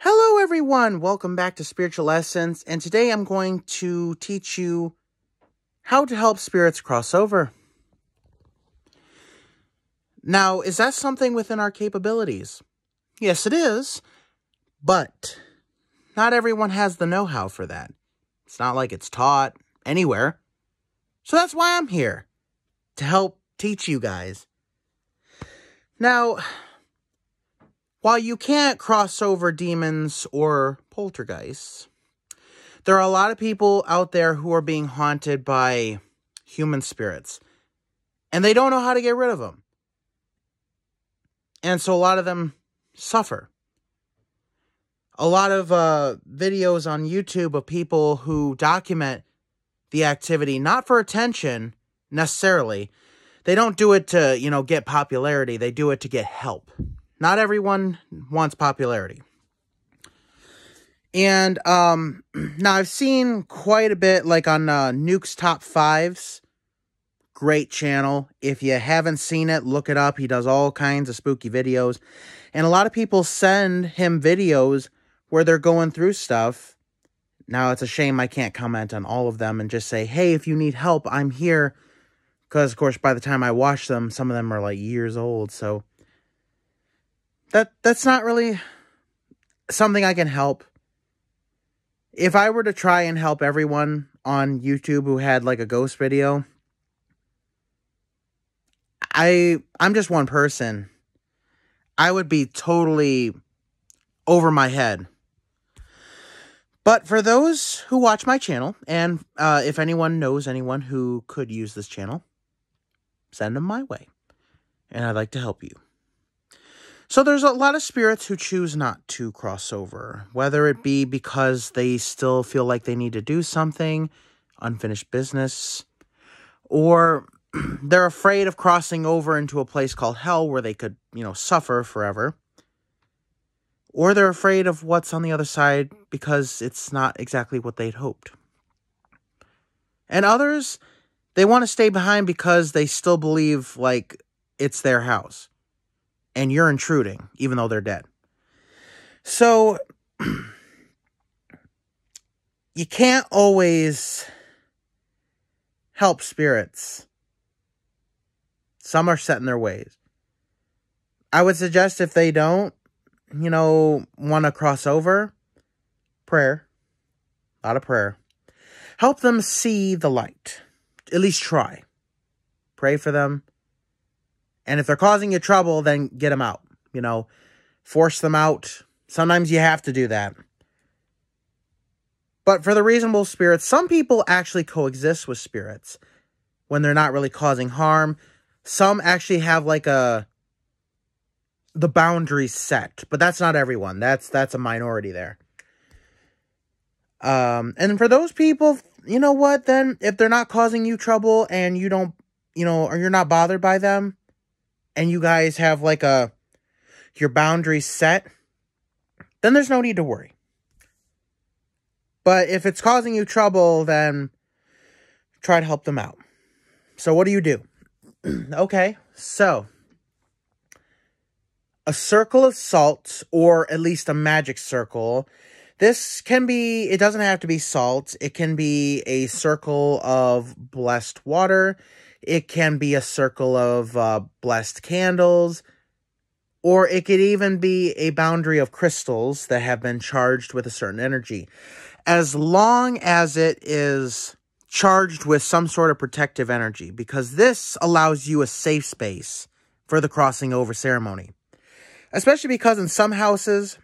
Hello, everyone. Welcome back to Spiritual Essence. And today I'm going to teach you how to help spirits cross over. Now, is that something within our capabilities? Yes, it is. But not everyone has the know how for that. It's not like it's taught anywhere. So that's why I'm here to help teach you guys. Now, while you can't cross over demons or poltergeists, there are a lot of people out there who are being haunted by human spirits, and they don't know how to get rid of them. And so a lot of them suffer. A lot of uh, videos on YouTube of people who document the activity, not for attention necessarily. They don't do it to, you know, get popularity. They do it to get help. Not everyone wants popularity. And um now I've seen quite a bit like on uh, Nuke's Top 5s. Great channel. If you haven't seen it, look it up. He does all kinds of spooky videos. And a lot of people send him videos where they're going through stuff. Now it's a shame I can't comment on all of them and just say, "Hey, if you need help, I'm here." Cuz of course by the time I watch them, some of them are like years old, so that that's not really something I can help. If I were to try and help everyone on YouTube who had like a ghost video, I I'm just one person. I would be totally over my head. But for those who watch my channel, and uh, if anyone knows anyone who could use this channel, send them my way. And I'd like to help you. So there's a lot of spirits who choose not to cross over, whether it be because they still feel like they need to do something, unfinished business, or they're afraid of crossing over into a place called hell where they could, you know, suffer forever. Or they're afraid of what's on the other side because it's not exactly what they'd hoped. And others, they want to stay behind because they still believe like it's their house and you're intruding, even though they're dead. So, you can't always help spirits. Some are set in their ways. I would suggest if they don't, you know, want to cross over, prayer, a lot of prayer. Help them see the light. At least try. Pray for them. And if they're causing you trouble, then get them out. You know, force them out. Sometimes you have to do that. But for the reasonable spirits, some people actually coexist with spirits when they're not really causing harm. Some actually have like a the boundaries set, but that's not everyone. That's that's a minority there. Um, and for those people, you know what? Then if they're not causing you trouble and you don't, you know, or you're not bothered by them, and you guys have like a your boundaries set, then there's no need to worry. But if it's causing you trouble, then try to help them out. So what do you do? okay, so a circle of salt or at least a magic circle. This can be, it doesn't have to be salt. It can be a circle of blessed water. It can be a circle of uh, blessed candles, or it could even be a boundary of crystals that have been charged with a certain energy. As long as it is charged with some sort of protective energy, because this allows you a safe space for the crossing over ceremony. Especially because in some houses,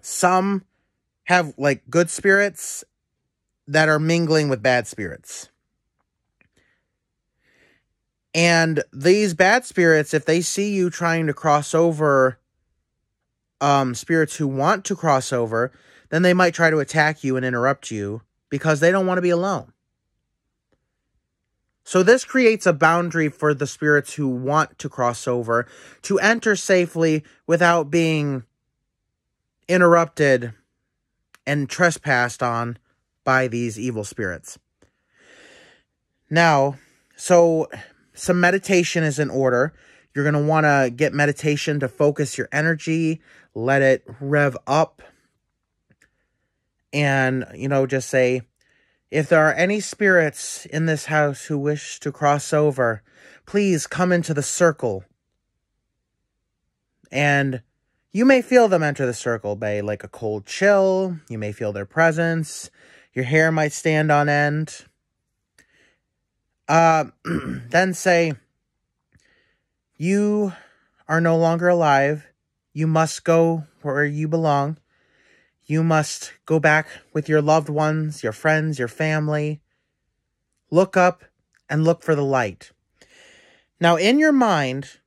some have like good spirits that are mingling with bad spirits. And these bad spirits, if they see you trying to cross over um, spirits who want to cross over, then they might try to attack you and interrupt you because they don't want to be alone. So this creates a boundary for the spirits who want to cross over to enter safely without being interrupted and trespassed on by these evil spirits. Now, so some meditation is in order. You're going to want to get meditation to focus your energy, let it rev up and, you know, just say, if there are any spirits in this house who wish to cross over, please come into the circle. And you may feel them enter the circle by like a cold chill. You may feel their presence. Your hair might stand on end. Uh, then say, You are no longer alive. You must go where you belong. You must go back with your loved ones, your friends, your family. Look up and look for the light. Now, in your mind,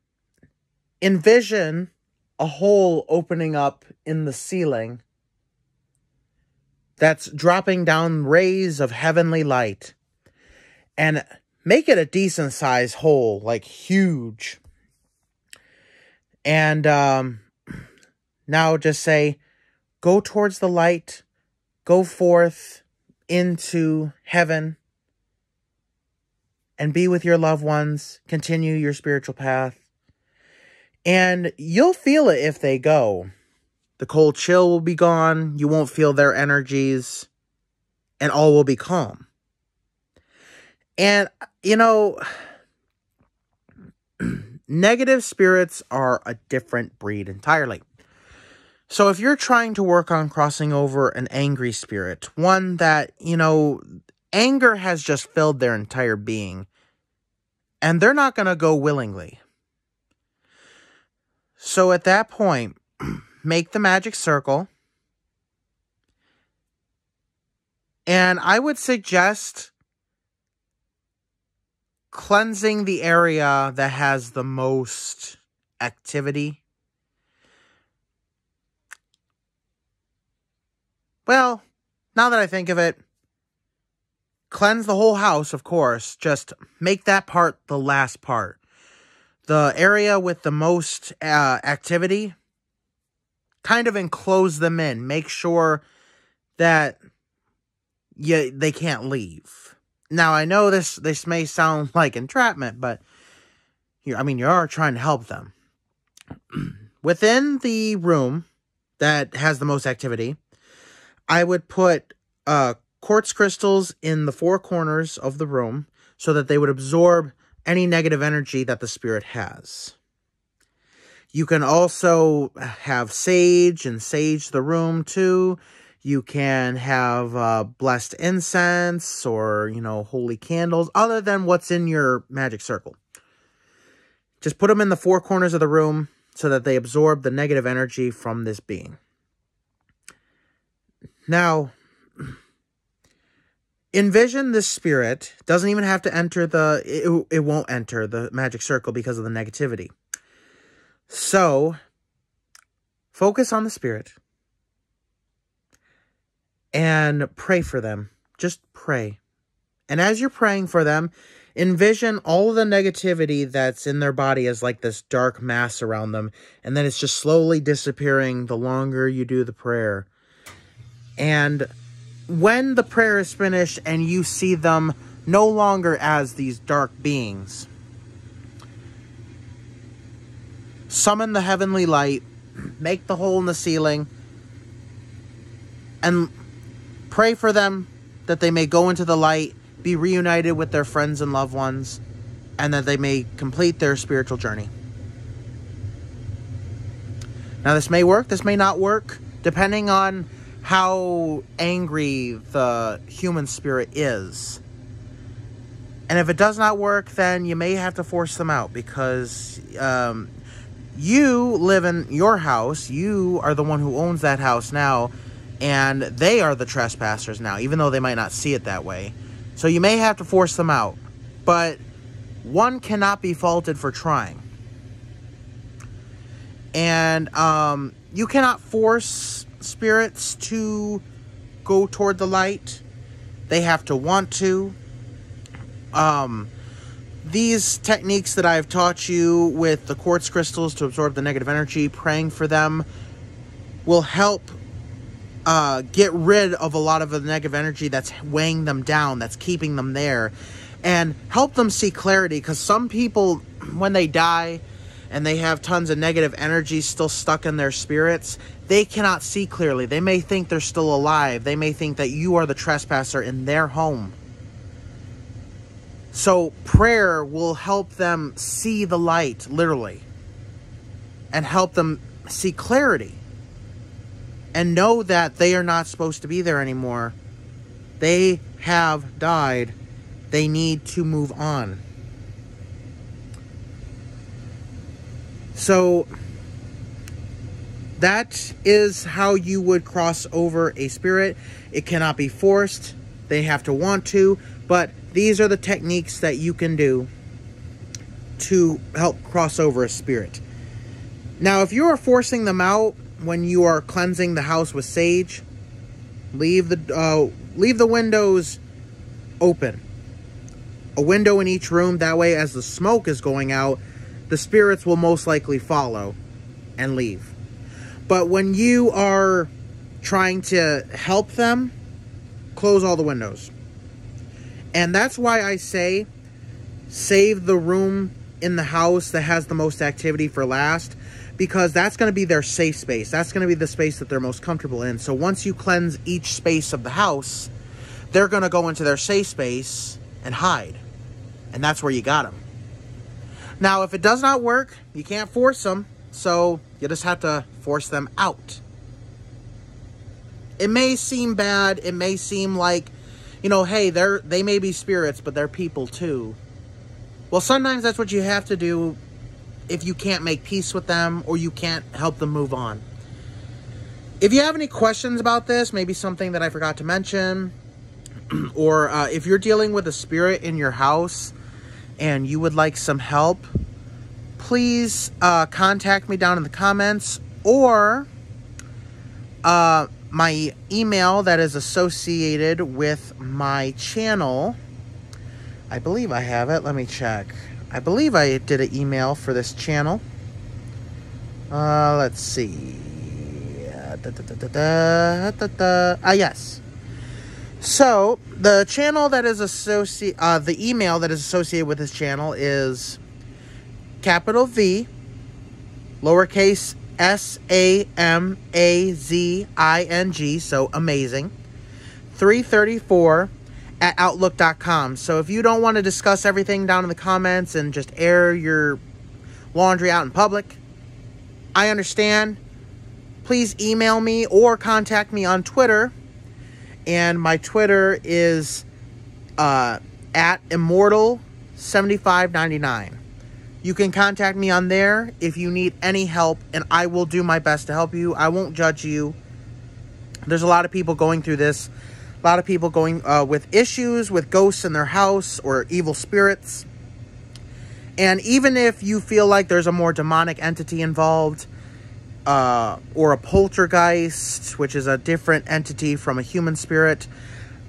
envision a hole opening up in the ceiling that's dropping down rays of heavenly light. And make it a decent size hole, like huge. And um, now just say, go towards the light, go forth into heaven, and be with your loved ones, continue your spiritual path. And you'll feel it if they go. The cold chill will be gone, you won't feel their energies, and all will be calm. And, you know, negative spirits are a different breed entirely. So if you're trying to work on crossing over an angry spirit, one that, you know, anger has just filled their entire being, and they're not going to go willingly. So at that point, make the magic circle. And I would suggest cleansing the area that has the most activity Well, now that I think of it, cleanse the whole house, of course. Just make that part the last part. The area with the most uh, activity, kind of enclose them in. Make sure that you, they can't leave. Now, I know this, this may sound like entrapment, but you, I mean, you are trying to help them. Within the room that has the most activity, I would put uh, quartz crystals in the four corners of the room so that they would absorb any negative energy that the spirit has. You can also have sage and sage the room too. You can have uh, blessed incense or, you know, holy candles other than what's in your magic circle. Just put them in the four corners of the room so that they absorb the negative energy from this being. Now, envision this spirit doesn't even have to enter the it, it won't enter the magic circle because of the negativity so focus on the spirit and pray for them. Just pray. And as you're praying for them envision all the negativity that's in their body as like this dark mass around them and then it's just slowly disappearing the longer you do the prayer. And when the prayer is finished and you see them no longer as these dark beings, summon the heavenly light, make the hole in the ceiling, and pray for them that they may go into the light, be reunited with their friends and loved ones, and that they may complete their spiritual journey. Now, this may work, this may not work, depending on how angry the human spirit is. And if it does not work, then you may have to force them out because um, you live in your house. You are the one who owns that house now, and they are the trespassers now, even though they might not see it that way. So you may have to force them out. But one cannot be faulted for trying. And um, you cannot force spirits to go toward the light. They have to want to. Um, these techniques that I've taught you with the quartz crystals to absorb the negative energy, praying for them, will help uh, get rid of a lot of the negative energy that's weighing them down, that's keeping them there, and help them see clarity. Because some people, when they die, and they have tons of negative energy still stuck in their spirits, they cannot see clearly. They may think they're still alive. They may think that you are the trespasser in their home. So prayer will help them see the light, literally, and help them see clarity and know that they are not supposed to be there anymore. They have died. They need to move on. So that is how you would cross over a spirit. It cannot be forced. They have to want to, but these are the techniques that you can do to help cross over a spirit. Now, if you are forcing them out when you are cleansing the house with sage, leave the uh, leave the windows open. A window in each room. That way, as the smoke is going out, the spirits will most likely follow and leave. But when you are trying to help them, close all the windows. And that's why I say save the room in the house that has the most activity for last because that's going to be their safe space. That's going to be the space that they're most comfortable in. So once you cleanse each space of the house, they're going to go into their safe space and hide. And that's where you got them. Now, if it does not work, you can't force them. So you just have to force them out. It may seem bad. It may seem like, you know, hey, they're they may be spirits, but they're people too. Well, sometimes that's what you have to do if you can't make peace with them or you can't help them move on. If you have any questions about this, maybe something that I forgot to mention, or uh, if you're dealing with a spirit in your house and you would like some help, please uh, contact me down in the comments or uh, my email that is associated with my channel. I believe I have it. Let me check. I believe I did an email for this channel. Uh, let's see. Ah, yes. So, the channel that is associated, uh, the email that is associated with this channel is capital V, lowercase S A M A Z I N G, so amazing, 334 at outlook.com. So if you don't want to discuss everything down in the comments and just air your laundry out in public, I understand. Please email me or contact me on Twitter. And my Twitter is uh, at immortal7599. You can contact me on there if you need any help, and I will do my best to help you. I won't judge you. There's a lot of people going through this lot of people going uh, with issues with ghosts in their house or evil spirits. And even if you feel like there's a more demonic entity involved, uh, or a poltergeist, which is a different entity from a human spirit,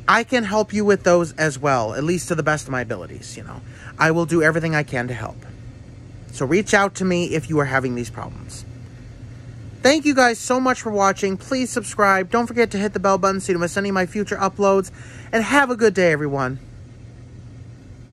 I can help you with those as well, at least to the best of my abilities, you know. I will do everything I can to help. So reach out to me if you are having these problems. Thank you guys so much for watching. Please subscribe. Don't forget to hit the bell button so you don't miss any of my future uploads. And have a good day, everyone.